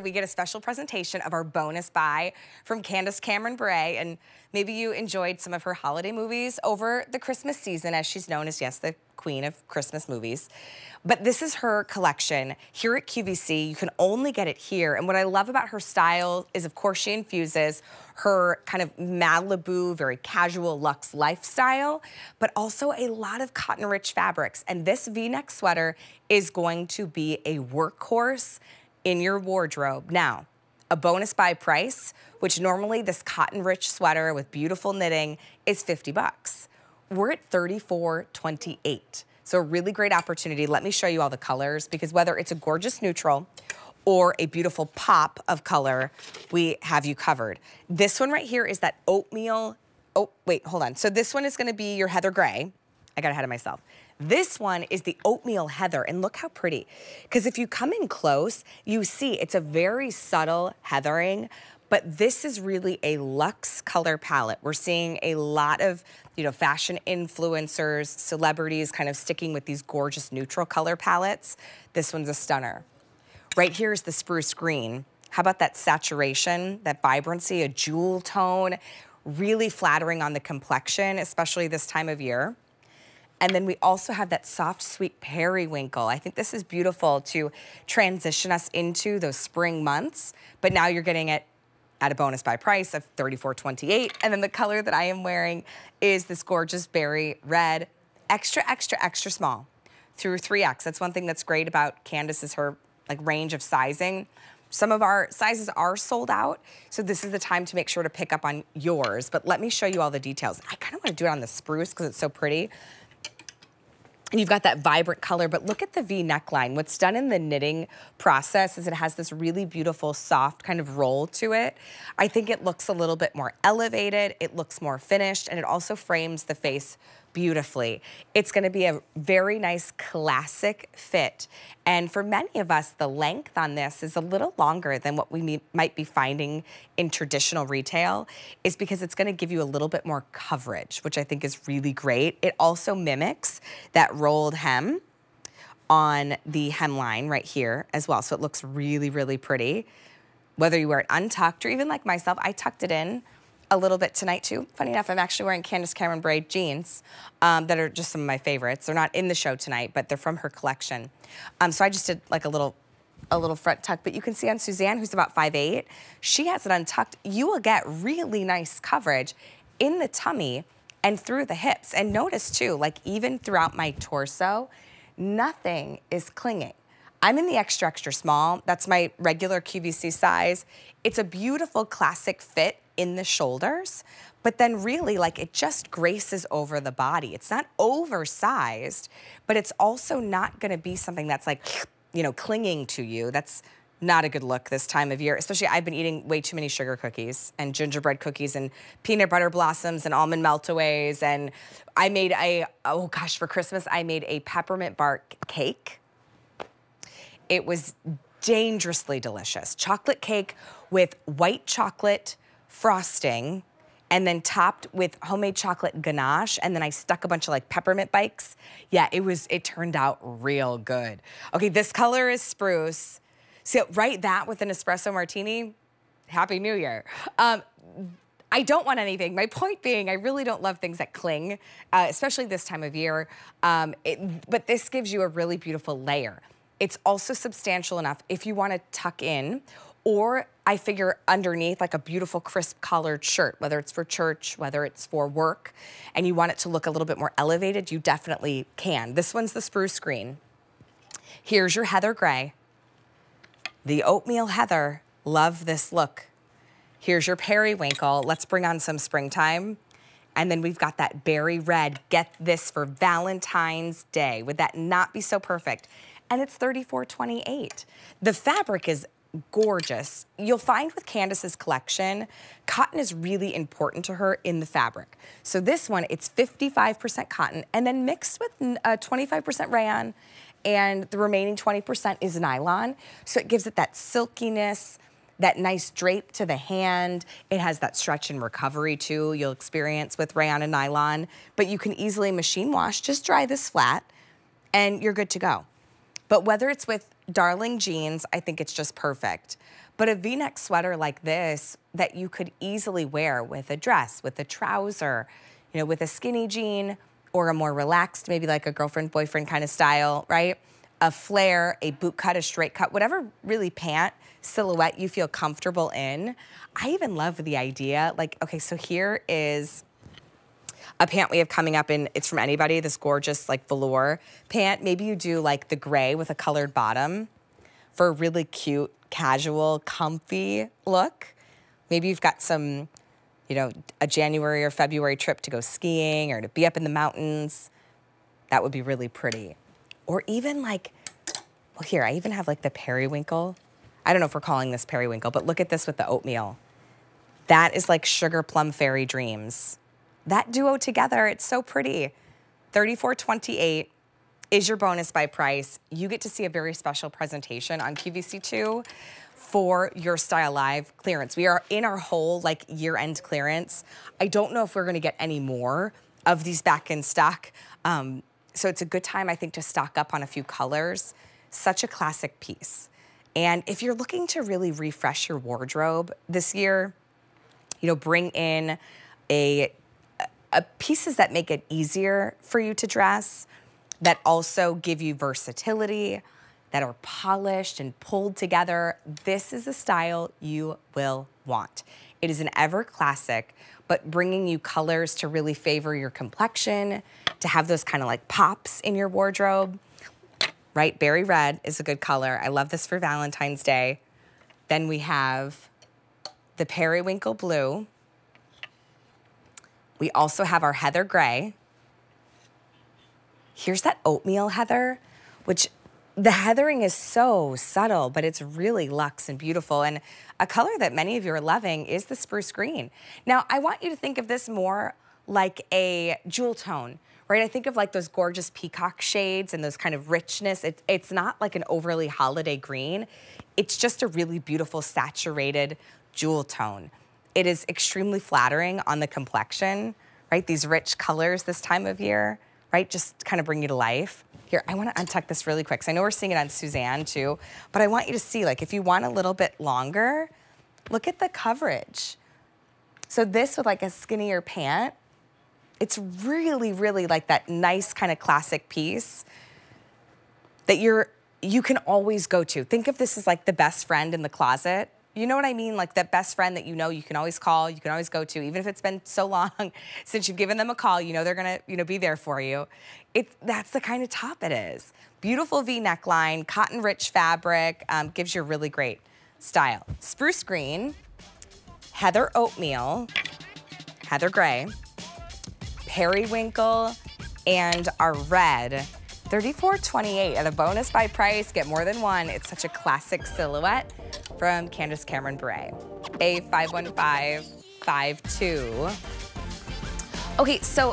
We get a special presentation of our bonus buy from Candace Cameron Bure, and maybe you enjoyed some of her holiday movies over the Christmas season, as she's known as, yes, the queen of Christmas movies. But this is her collection here at QVC. You can only get it here. And what I love about her style is, of course, she infuses her kind of Malibu, very casual luxe lifestyle, but also a lot of cotton-rich fabrics. And this V-neck sweater is going to be a workhorse in your wardrobe. Now, a bonus buy price, which normally this cotton rich sweater with beautiful knitting is 50 bucks. We're at 34.28. So a really great opportunity. Let me show you all the colors because whether it's a gorgeous neutral or a beautiful pop of color, we have you covered. This one right here is that oatmeal, oh, wait, hold on. So this one is gonna be your heather gray. I got ahead of myself. This one is the oatmeal heather, and look how pretty. Because if you come in close, you see it's a very subtle heathering, but this is really a luxe color palette. We're seeing a lot of, you know, fashion influencers, celebrities kind of sticking with these gorgeous neutral color palettes. This one's a stunner. Right here is the spruce green. How about that saturation, that vibrancy, a jewel tone, really flattering on the complexion, especially this time of year. And then we also have that soft, sweet periwinkle. I think this is beautiful to transition us into those spring months, but now you're getting it at a bonus buy price of $34.28. And then the color that I am wearing is this gorgeous berry red, extra, extra, extra small through 3X. That's one thing that's great about Candace is her like range of sizing. Some of our sizes are sold out, so this is the time to make sure to pick up on yours. But let me show you all the details. I kind of want to do it on the spruce because it's so pretty. And you've got that vibrant color, but look at the V neckline. What's done in the knitting process is it has this really beautiful, soft kind of roll to it. I think it looks a little bit more elevated, it looks more finished, and it also frames the face beautifully. It's gonna be a very nice classic fit. And for many of us, the length on this is a little longer than what we might be finding in traditional retail is because it's gonna give you a little bit more coverage, which I think is really great. It also mimics that rolled hem on the hemline right here as well. So it looks really, really pretty. Whether you wear it untucked or even like myself, I tucked it in a little bit tonight too. Funny enough, I'm actually wearing Candace Cameron Bure jeans um, that are just some of my favorites. They're not in the show tonight, but they're from her collection. Um, so I just did like a little a little front tuck, but you can see on Suzanne, who's about 5'8", she has it untucked. You will get really nice coverage in the tummy and through the hips. And notice too, like even throughout my torso, nothing is clinging. I'm in the extra, extra small. That's my regular QVC size. It's a beautiful classic fit in the shoulders, but then really like it just graces over the body. It's not oversized, but it's also not gonna be something that's like, you know, clinging to you. That's not a good look this time of year, especially I've been eating way too many sugar cookies and gingerbread cookies and peanut butter blossoms and almond meltaways. And I made a, oh gosh, for Christmas, I made a peppermint bark cake. It was dangerously delicious. Chocolate cake with white chocolate, frosting and then topped with homemade chocolate ganache. And then I stuck a bunch of like peppermint bikes. Yeah, it was, it turned out real good. Okay, this color is spruce. So write that with an espresso martini. Happy New Year. Um, I don't want anything. My point being, I really don't love things that cling, uh, especially this time of year. Um, it, but this gives you a really beautiful layer. It's also substantial enough if you want to tuck in or I figure underneath like a beautiful crisp collared shirt, whether it's for church, whether it's for work, and you want it to look a little bit more elevated, you definitely can. This one's the spruce green. Here's your heather gray. The oatmeal heather, love this look. Here's your periwinkle. Let's bring on some springtime. And then we've got that berry red. Get this for Valentine's Day. Would that not be so perfect? And it's $34.28. The fabric is gorgeous. You'll find with Candace's collection, cotton is really important to her in the fabric. So this one, it's 55% cotton and then mixed with 25% uh, rayon and the remaining 20% is nylon. So it gives it that silkiness, that nice drape to the hand. It has that stretch and recovery too you'll experience with rayon and nylon, but you can easily machine wash. Just dry this flat and you're good to go. But whether it's with darling jeans, I think it's just perfect. But a v-neck sweater like this that you could easily wear with a dress, with a trouser, you know, with a skinny jean or a more relaxed, maybe like a girlfriend, boyfriend kind of style, right? A flare, a boot cut, a straight cut, whatever really pant silhouette you feel comfortable in. I even love the idea. Like, okay, so here is a pant we have coming up in, it's from anybody, this gorgeous like velour pant. Maybe you do like the gray with a colored bottom for a really cute, casual, comfy look. Maybe you've got some, you know, a January or February trip to go skiing or to be up in the mountains. That would be really pretty. Or even like, well here, I even have like the periwinkle. I don't know if we're calling this periwinkle, but look at this with the oatmeal. That is like sugar plum fairy dreams. That duo together, it's so pretty. 34.28 is your bonus buy price. You get to see a very special presentation on QVC2 for your Style Live clearance. We are in our whole like year-end clearance. I don't know if we're gonna get any more of these back in stock. Um, so it's a good time, I think, to stock up on a few colors. Such a classic piece. And if you're looking to really refresh your wardrobe this year, you know, bring in a, a pieces that make it easier for you to dress, that also give you versatility, that are polished and pulled together. This is a style you will want. It is an ever classic, but bringing you colors to really favor your complexion, to have those kind of like pops in your wardrobe, right? Berry red is a good color. I love this for Valentine's Day. Then we have the periwinkle blue. We also have our heather gray. Here's that oatmeal heather, which the heathering is so subtle, but it's really luxe and beautiful. And a color that many of you are loving is the spruce green. Now, I want you to think of this more like a jewel tone, right? I think of like those gorgeous peacock shades and those kind of richness. It's, it's not like an overly holiday green. It's just a really beautiful saturated jewel tone. It is extremely flattering on the complexion, right? These rich colors this time of year, right? Just kind of bring you to life. Here, I wanna untuck this really quick. So I know we're seeing it on Suzanne too, but I want you to see, like if you want a little bit longer, look at the coverage. So this with like a skinnier pant, it's really, really like that nice kind of classic piece that you're, you can always go to. Think of this as like the best friend in the closet you know what I mean? Like that best friend that you know you can always call, you can always go to, even if it's been so long since you've given them a call, you know they're gonna, you know, be there for you. It, that's the kind of top it is. Beautiful V neckline, cotton rich fabric, um, gives you a really great style. Spruce green, heather oatmeal, heather gray, periwinkle, and our red. 34.28 at a bonus buy price. Get more than one. It's such a classic silhouette from Candace Cameron Bure. A51552. Okay, so